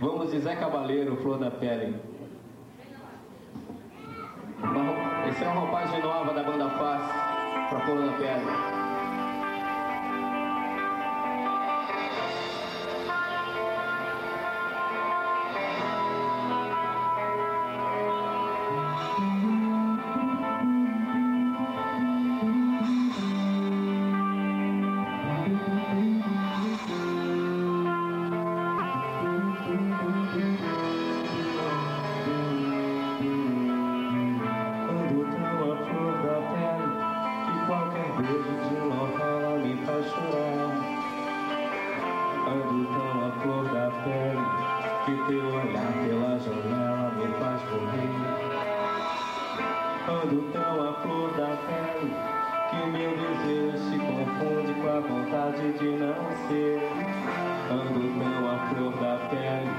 Vamos de Zé Cabaleiro, Flor da Pele. Essa é uma roupagem nova da banda Faz, para Flor da Pele. que teu olhar pela janela me faz correr. Quando tão a flor da pele, que o meu desejo se confunde com a vontade de não ser. Quando tão a flor da pele,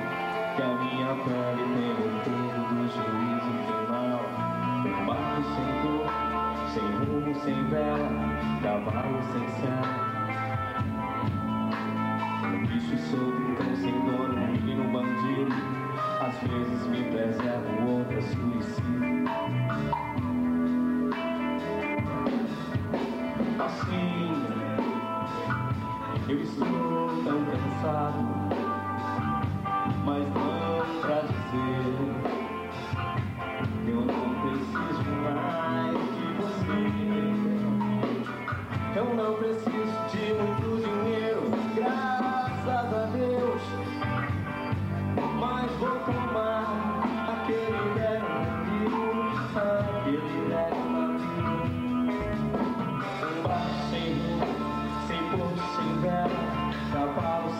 que a minha pele tem o peso do juízo final. Marco sem dor. assim né? Eu estou tão cansado.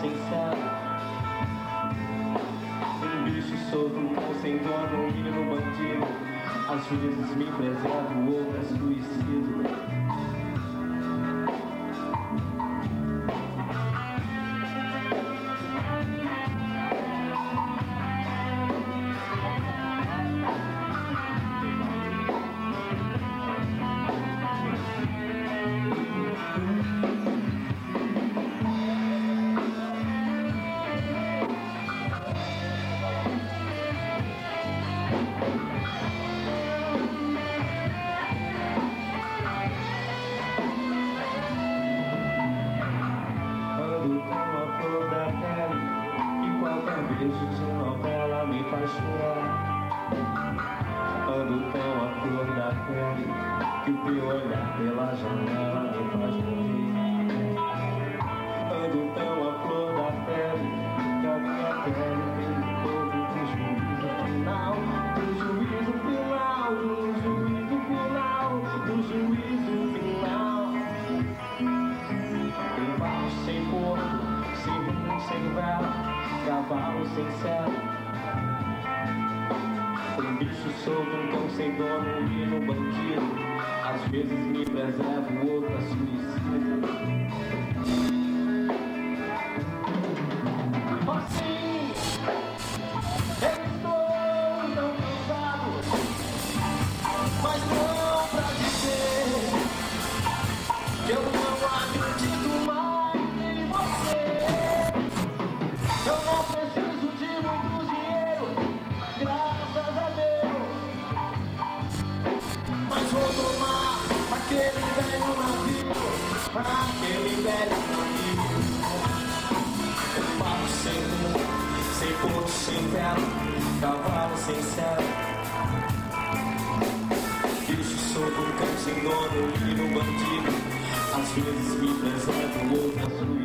sem Um bicho solto, um pão sem dono, um menino bandido. Às vezes me preservo, outras suicido pela janela me faz morrer Ando tão a flor da pele que a minha pele tem todo o prejuízo final Do juízo final, do juízo final, do juízo final Embaixo sem corpo, sem sem vela, cavalo sem céu, Um bicho solto, um cão sem dono. Vezes me preservo, outras suicida. Ele me dera comigo Um papo sem rumo, sem ponto, sem vela Cavalo sem cela Bicho sou vulcão sem dono, bandido. Às vezes me preservo, outras ruínas